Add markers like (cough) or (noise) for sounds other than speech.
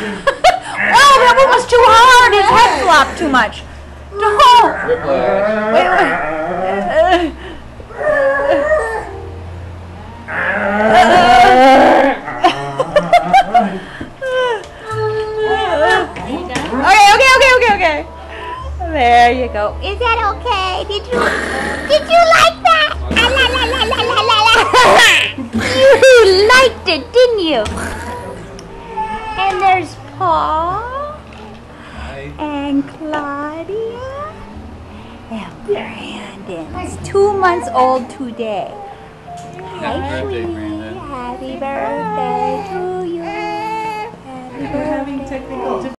oh, that one was too hard. His head flopped too much. No. Wait, wait. okay, okay, okay, okay, okay. There you go. Is that okay? Did you did you like that? La, la, la, la, la, la, la. (laughs) you liked it, didn't you? And there's and Claudia and Brandon. He's two months old today. Hi, Happy birthday. Brandon. Happy birthday to you. Happy birthday. having technical